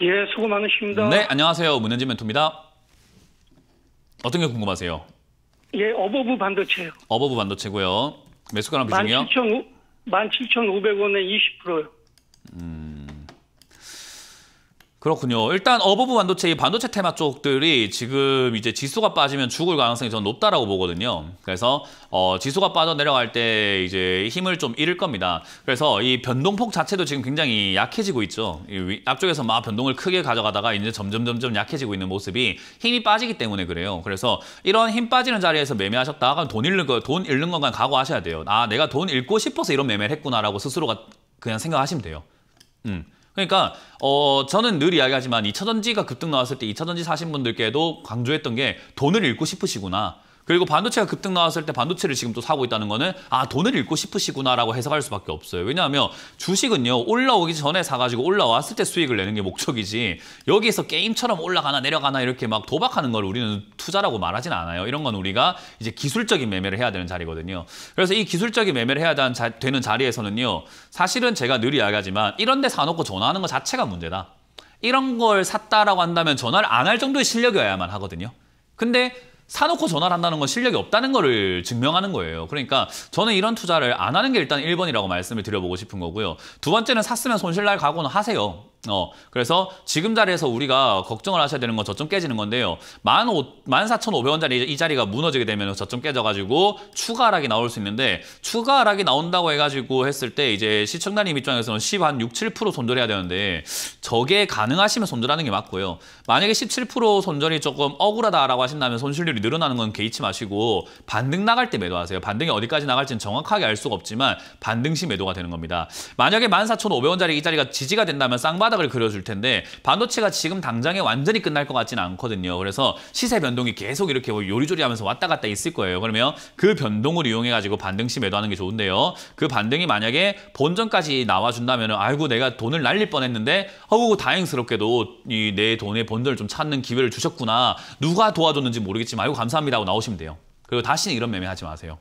예, 수고 많으십니다. 네, 안녕하세요. 문현진 멘토입니다. 어떤 게 궁금하세요? 예, 어보브 반도체요. 어보브 반도체고요. 매수가랑 비중이요? 17,500원에 20%요. 그렇군요. 일단 어보브 반도체, 이 반도체 테마 쪽들이 지금 이제 지수가 빠지면 죽을 가능성이 저는 높다라고 보거든요. 그래서 어, 지수가 빠져 내려갈 때 이제 힘을 좀 잃을 겁니다. 그래서 이 변동폭 자체도 지금 굉장히 약해지고 있죠. 이 위- 앞쪽에서 막 변동을 크게 가져가다가 이제 점점 점점 약해지고 있는 모습이 힘이 빠지기 때문에 그래요. 그래서 이런 힘 빠지는 자리에서 매매하셨다. 그럼 돈 잃는 거, 돈 잃는 건간 각오하셔야 돼요. 아, 내가 돈 잃고 싶어서 이런 매매를 했구나라고 스스로가 그냥 생각하시면 돼요. 음. 그러니까 어 저는 늘 이야기하지만 2차 전지가 급등 나왔을 때 2차 전지 사신 분들께도 강조했던 게 돈을 잃고 싶으시구나. 그리고 반도체가 급등 나왔을 때 반도체를 지금 또 사고 있다는 거는 아 돈을 잃고 싶으시구나라고 해석할 수밖에 없어요. 왜냐하면 주식은요 올라오기 전에 사가지고 올라왔을 때 수익을 내는 게 목적이지 여기에서 게임처럼 올라가나 내려가나 이렇게 막 도박하는 걸 우리는 투자라고 말하진 않아요. 이런 건 우리가 이제 기술적인 매매를 해야 되는 자리거든요. 그래서 이 기술적인 매매를 해야 되는, 자리에서는요 사실은 제가 늘 이야기하지만 이런 데 사놓고 전화하는 것 자체가 문제다. 이런 걸 샀다라고 한다면 전화를 안 할 정도의 실력이어야만 하거든요. 근데 사놓고 전화를 한다는 건 실력이 없다는 거를 증명하는 거예요. 그러니까 저는 이런 투자를 안 하는 게 일단 1번이라고 말씀을 드려보고 싶은 거고요. 두 번째는 샀으면 손실 날 각오는 하세요. 어, 그래서 지금 자리에서 우리가 걱정을 하셔야 되는 건 저점 깨지는 건데요. 14,500원짜리 이 자리가 무너지게 되면 저점 깨져가지고 추가 하락이 나올 수 있는데 추가 하락이 나온다고 해가지고 했을 때 이제 시청자님 입장에서는 10한 6, 7% 손절해야 되는데 저게 가능하시면 손절하는 게 맞고요. 만약에 17% 손절이 조금 억울하다라고 하신다면 손실률이 늘어나는 건 개의치 마시고 반등 나갈 때 매도하세요. 반등이 어디까지 나갈지는 정확하게 알 수가 없지만 반등 시 매도가 되는 겁니다. 만약에 14,500원짜리 이 자리가 지지가 된다면 쌍바닥을 그려줄 텐데 반도체가 지금 당장에 완전히 끝날 것 같지는 않거든요. 그래서 시세 변동이 계속 이렇게 뭐 요리조리 하면서 왔다 갔다 있을 거예요. 그러면 그 변동을 이용해 가지고 반등 시 매도하는 게 좋은데요. 그 반등이 만약에 본전까지 나와준다면 아이고 내가 돈을 날릴 뻔했는데 어우 다행스럽게도 이 내 돈의 본전을 좀 찾는 기회를 주셨구나. 누가 도와줬는지 모르겠지만 아이고 감사합니다 하고 나오시면 돼요. 그리고 다시는 이런 매매 하지 마세요.